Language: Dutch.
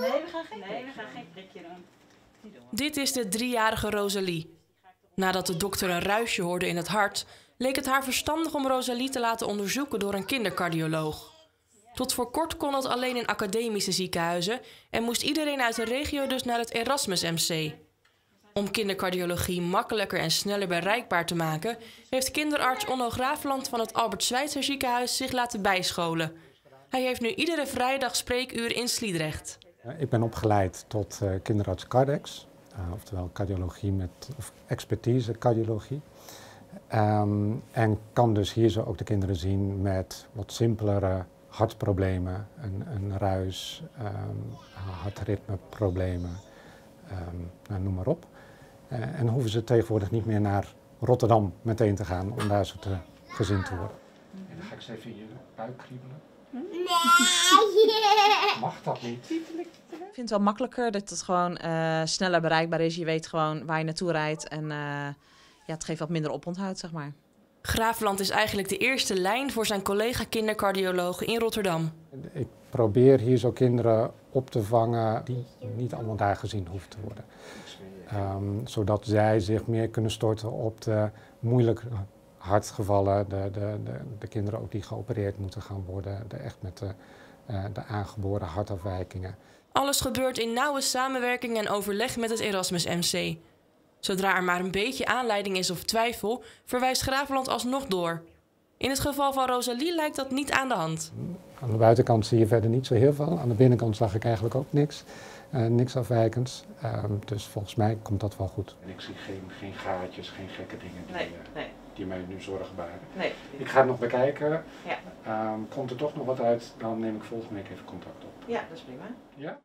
Nee, we gaan geen, nee, we gaan geen prikje doen. Dit is de driejarige Rosalie. Nadat de dokter een ruisje hoorde in het hart, leek het haar verstandig om Rosalie te laten onderzoeken door een kindercardioloog. Tot voor kort kon dat alleen in academische ziekenhuizen en moest iedereen uit de regio dus naar het Erasmus MC. Om kindercardiologie makkelijker en sneller bereikbaar te maken, heeft kinderarts Onno Graafland van het Albert Schweitzer ziekenhuis zich laten bijscholen. Hij heeft nu iedere vrijdag spreekuur in Sliedrecht. Ik ben opgeleid tot uh, kinderarts Cardex, uh, oftewel cardiologie met of expertise cardiologie. Um, en kan dus hier zo ook de kinderen zien met wat simpelere hartproblemen, een, een ruis, um, hartritmeproblemen, um, nou, noem maar op. Uh, en hoeven ze tegenwoordig niet meer naar Rotterdam meteen te gaan om daar zo te gezien te worden. En dan ga ik eens even in je buik kriebelen. Nee. Mag dat niet? Ik vind het wel makkelijker dat het gewoon uh, sneller bereikbaar is. Je weet gewoon waar je naartoe rijdt en uh, ja, het geeft wat minder oponthoud, zeg maar. Graafland is eigenlijk de eerste lijn voor zijn collega kindercardiologen in Rotterdam. Ik probeer hier zo kinderen op te vangen die niet allemaal daar gezien hoeven te worden. Um, zodat zij zich meer kunnen storten op de moeilijke hartgevallen, de, de, de, de, kinderen ook die geopereerd moeten gaan worden, de, echt met de, uh, de aangeboren hartafwijkingen. Alles gebeurt in nauwe samenwerking en overleg met het Erasmus MC. Zodra er maar een beetje aanleiding is of twijfel, verwijst Graveland alsnog door. In het geval van Rosalie lijkt dat niet aan de hand. Aan de buitenkant zie je verder niet zo heel veel. Aan de binnenkant zag ik eigenlijk ook niks. Uh, niks afwijkends. Uh, dus volgens mij komt dat wel goed. En ik zie geen, geen gaatjes, geen gekke dingen die, nee, nee. Die mij nu zorgen baren. Nee. Ik ga het nog bekijken. Ja. Um, komt er toch nog wat uit, dan neem ik volgende week even contact op. Ja, dat is prima. Ja?